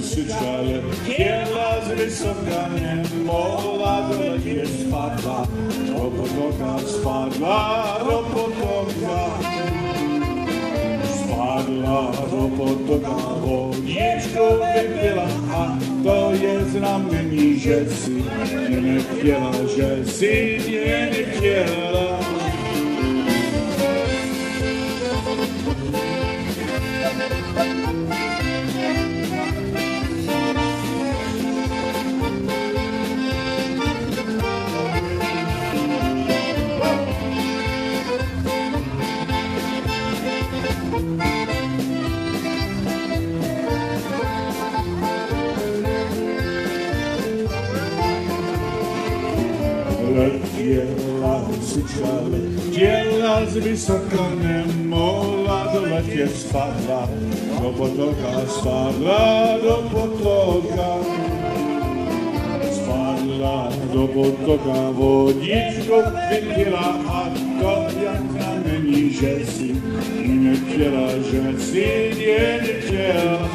usłyszałem, kiela z wysoka nie mowa do nie spadła, do potoka spadła, do potoka. Spadła do potoka, wodniczko wypila, a to jest na mnie rzecy, nie nie chwiela, że syn nie nie Letjela si čale, tjela z visoka nemola, dolet je spadla, do potoka spadla, do potoka. Spadła do potoka wodniczko wypiela, a to jak na menu rzecy, i nie chciela rzecy, nie nie chciela.